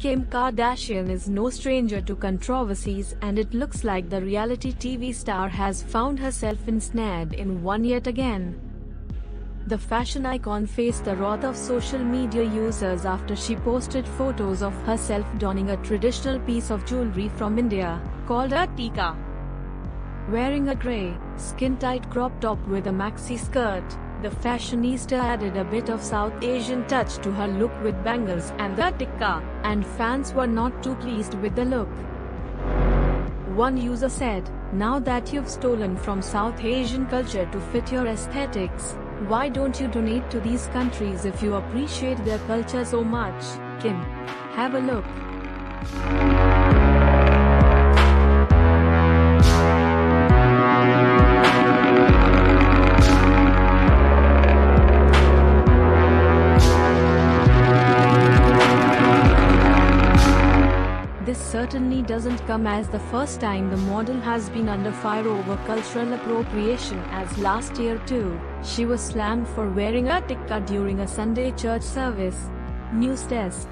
Kim Kardashian is no stranger to controversies and it looks like the reality TV star has found herself ensnared in one yet again. The fashion icon faced the wrath of social media users after she posted photos of herself donning a traditional piece of jewelry from India, called a tikka. Wearing a grey, skin-tight crop top with a maxi skirt, the fashionista added a bit of South Asian touch to her look with bangles and the tikka, and fans were not too pleased with the look. One user said, Now that you've stolen from South Asian culture to fit your aesthetics, why don't you donate to these countries if you appreciate their culture so much? Kim. Have a look. Certainly doesn't come as the first time the model has been under fire over cultural appropriation as last year too, she was slammed for wearing a tikka during a Sunday church service. News Desk